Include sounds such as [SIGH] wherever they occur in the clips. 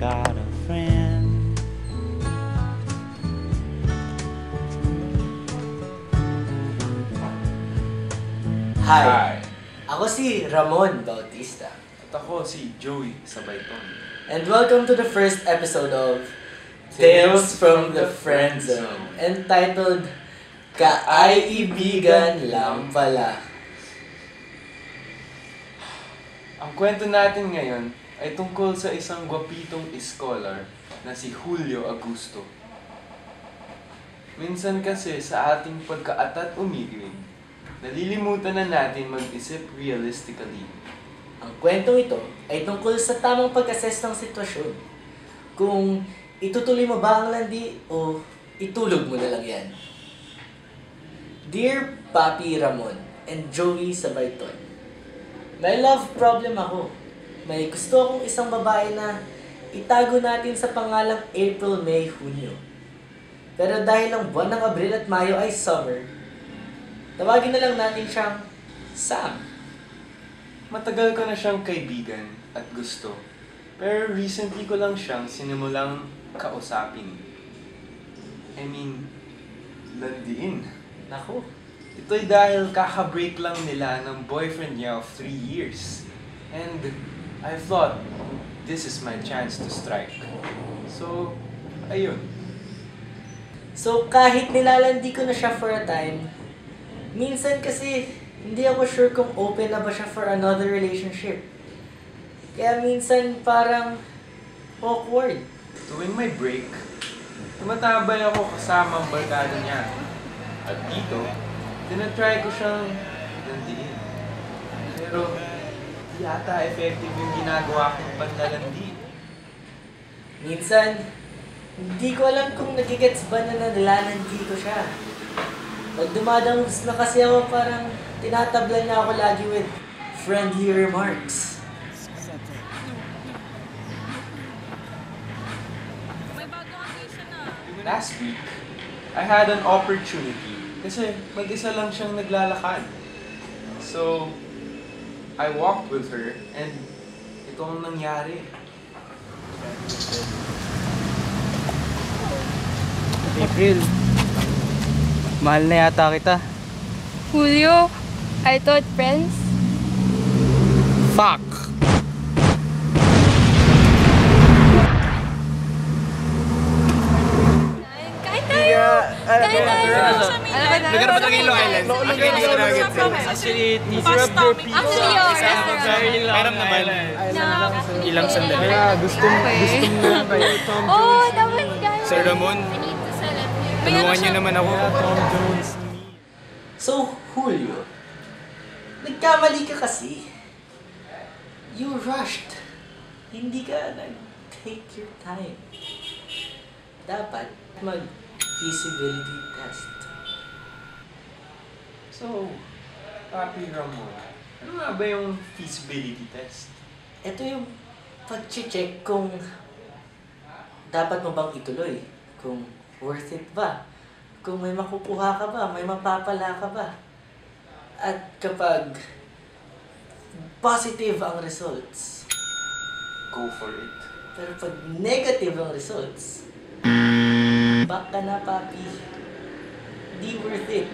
got a friend. Hi. Ako si Ramon Bautista. At ako si Joey Sabayton. And welcome to the first episode of Tales from the Friend Zone. Entitled Kaaibigan lang pala. Ang kwento natin ngayon ay tungkol sa isang gwapitong scholar na si Julio Augusto. Minsan kasi sa ating pagkaatat umiinig, nalilimutan na natin mag-isip realistically. Ang kwentong ito ay tungkol sa tamang pag-assess ng sitwasyon. Kung itutuloy mo ba ang landi o itulog mo na lang yan. Dear Papi Ramon and Joey Sabayton, may love problem ako. May gusto akong isang babae na itago natin sa pangalang April, May, Hunyo. Pero dahil ang buwan ng Abril at Mayo ay summer, tawagin na lang natin siyang Sam. Matagal ko na siyang kaibigan at gusto. Pero recently ko lang siyang sinimulang kausapin. I mean, landiin. Naku, Ito'y dahil kaka-break lang nila ng boyfriend niya of 3 years. And I thought, this is my chance to strike. So, ayun. So, kahit nilalandi ko na siya for a time, minsan kasi hindi ako sure kung open na ba siya for another relationship. Kaya minsan parang awkward. Tuwing may break, tumatabay ako kasama ang barkada niya. At dito, tinatry ko siyang landiin. Pero, yata effective yung ginagawa kong panlalandi. Minsan, hindi ko alam kung nagigets ba na nilalandi ko siya. Pag dumadangos na kasi ako, parang tinatablan niya ako lagi with friendly remarks. Na. Last week, I had an opportunity kasi mag-isa lang siyang naglalakad. So, I walked with her and ito ang nangyari. April, mahal na yata kita. Julio, I thought friends. Fuck! Tayo! Kain tayo! Lugar ba Ilo Island? Ko na Actually, Actually, naman. Ilang sandali. gusto mo, gusto mo na kayo, Tom [LAUGHS] Oh, dapat guys. Sir Ramon, tulungan niyo naman ako. Jones. So, Julio, nagkamali ka kasi. You rushed. Hindi ka nag-take your time. Dapat mag-feasibility test. So, Papi Ramon, ano nga ba yung feasibility test? Ito yung pag-check kung dapat mo bang ituloy. Kung worth it ba. Kung may makukuha ka ba, may mapapala ka ba. At kapag positive ang results, Go for it. Pero pag negative ang results, back ka na, papi. Di worth it.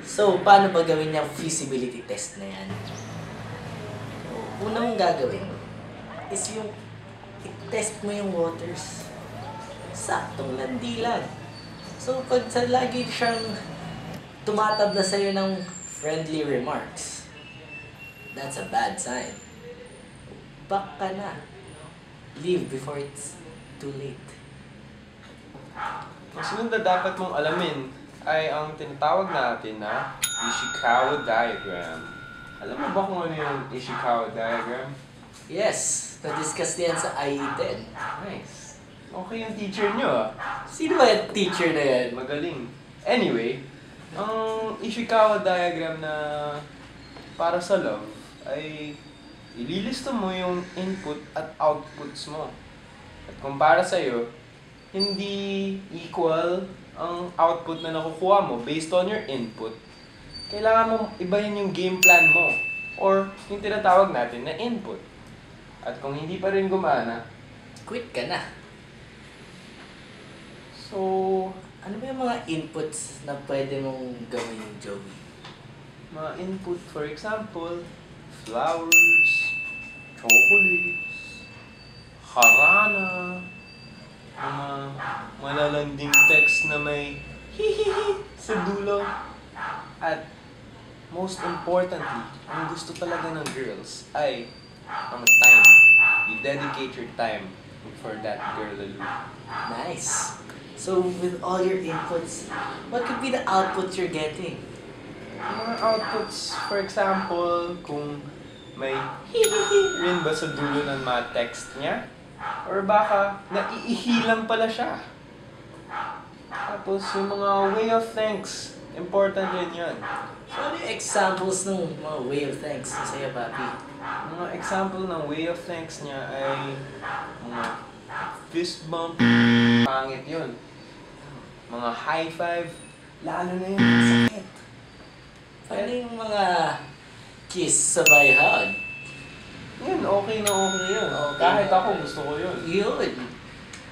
So, paano ba gawin yung feasibility test na yan? Unang gagawin is yung i-test mo yung waters. Saktong landi lang. So, pag sa lagi siyang tumatabla sa'yo ng friendly remarks, that's a bad sign back ka na. Leave before it's too late. Ang sunod na dapat mong alamin ay ang tinatawag natin na Ishikawa diagram. Alam mo ba kung ano yung Ishikawa diagram? Yes, na-discuss yan sa IE10. Nice. Okay yung teacher nyo ah. Sino ba yung teacher na yan? Magaling. Anyway, ang Ishikawa diagram na para sa love ay ililista mo yung input at outputs mo. At kung para sa'yo, hindi equal ang output na nakukuha mo based on your input, kailangan mo ibahin yung game plan mo or yung tinatawag natin na input. At kung hindi pa rin gumana, Quit ka na. so, Ano ba yung mga inputs na pwede mong gawin, Joey? mga input, for example, flowers, chocolates, harana, mga malalanding text na may hihihi sa dulo. At most importantly, ang gusto talaga ng girls ay ang time. You dedicate your time for that girl lalo. Nice. So, with all your inputs, what could be the output you're getting? Mga outputs, for example, kung may hihihi rin ba sa dulo ng mga text niya? Or baka naiihi lang pala siya. Tapos yung mga way of thanks, important rin yun. So, ano yung examples ng mga way of thanks sa sa'yo, papi? Mga example ng way of thanks niya ay mga fist bump, pangit yun. Mga high five, lalo na yun, sakit. Ano yung mga kiss sabay hug? Yun, okay na okay yun. Okay Kahit na ako, gusto ko yun. Yun.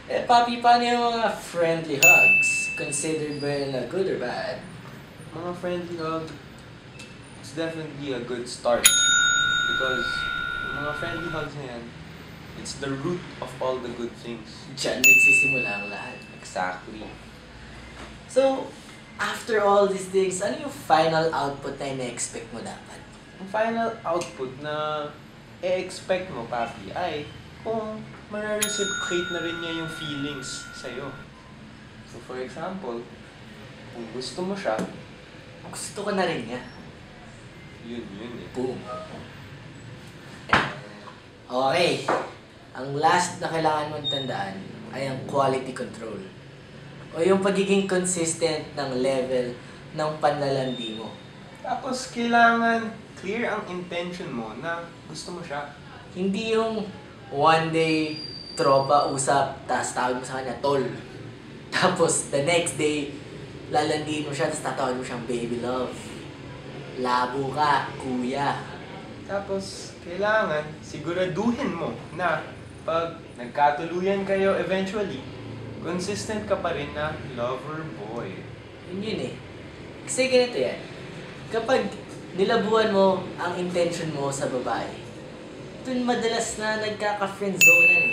Eh, papi, paano yung mga friendly hugs? Considered ba yun na good or bad? Mga friendly hug, it's definitely a good start. Because yung mga friendly hugs na yan, it's the root of all the good things. Diyan nagsisimula ang lahat. Exactly. So, after all these things, ano yung final output na ina-expect mo dapat? Ang final output na e-expect mo, papi, ay kung ma-reciprocate na rin niya yung feelings sa'yo. So, for example, kung gusto mo siya, Gusto ko na rin niya. yun, yun eh. Boom. Okay. Ang last na kailangan mong tandaan ay ang quality control. O yung pagiging consistent ng level ng panlalandi mo. Tapos, kailangan clear ang intention mo na gusto mo siya. Hindi yung one day tropa usap, tapos tawag mo sa kanya, tol. [LAUGHS] Tapos the next day, lalandiin mo siya, tapos tatawag mo siyang baby love. Labo ka, kuya. Tapos, kailangan siguraduhin mo na pag nagkatuluyan kayo eventually, consistent ka pa rin na lover boy. Yun yun eh. Kasi ganito yan. Kapag nilabuan mo ang intention mo sa babae, dun madalas na nagkaka-friendzone eh.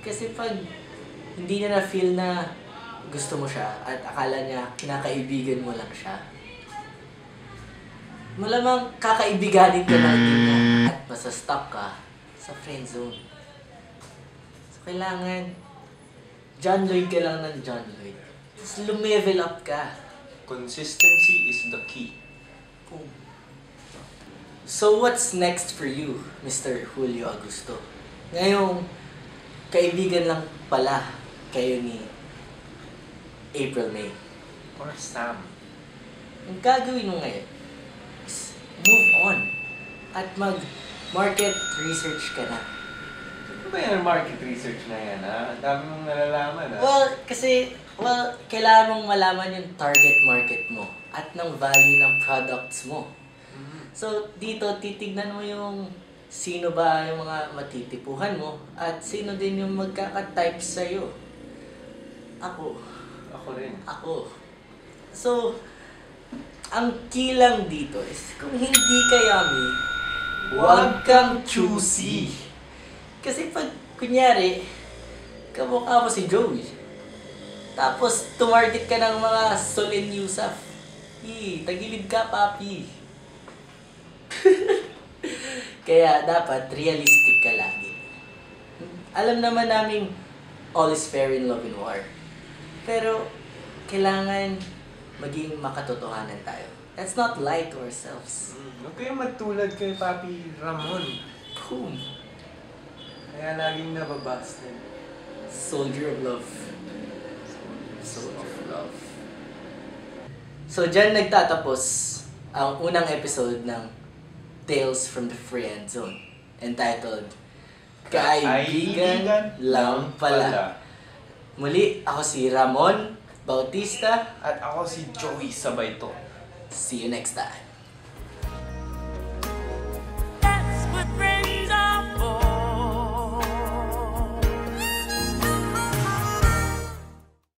Kasi pag hindi na na-feel na gusto mo siya at akala niya kinakaibigan mo lang siya, malamang kakaibiganin ka lang din niya at masastop ka sa friendzone. So, kailangan John Lloyd ka lang ng John Lloyd. Tapos lumevel up ka. Consistency is the key. Boom. So what's next for you, Mr. Julio Augusto? Ngayong kaibigan lang pala kayo ni April May. Or Sam. Ang gagawin mo ngayon is move on at mag-market research ka na. Ano ba yung market research na yan, ha? Ang dami mong nalalaman, ha? Well, kasi, well, kailangan mong malaman yung target market mo at ng value ng products mo. So, dito, titignan mo yung sino ba yung mga matitipuhan mo at sino din yung magkaka-type sa'yo. Ako. Ako rin. Ako. So, ang key lang dito is kung hindi ka yummy, huwag kang choosy. Kasi pag, kunyari, kamukha mo si Joey, tapos tumarget ka ng mga Solin Yusuf, Hi, tagilid ka, papi. Kaya dapat realistic ka lagi. Alam naman namin all is fair in love and war. Pero kailangan maging makatotohanan tayo. Let's not lie to ourselves. Mm, Huwag kayong matulad kay Papi Ramon. Boom. Kaya laging nababasted. Soldier of love. Soldier of love. So, dyan nagtatapos ang unang episode ng Tales from the Friend Zone entitled Kaibigan Lang Pala. Muli, ako si Ramon Bautista. At ako si Joey Sabayto. See you next time.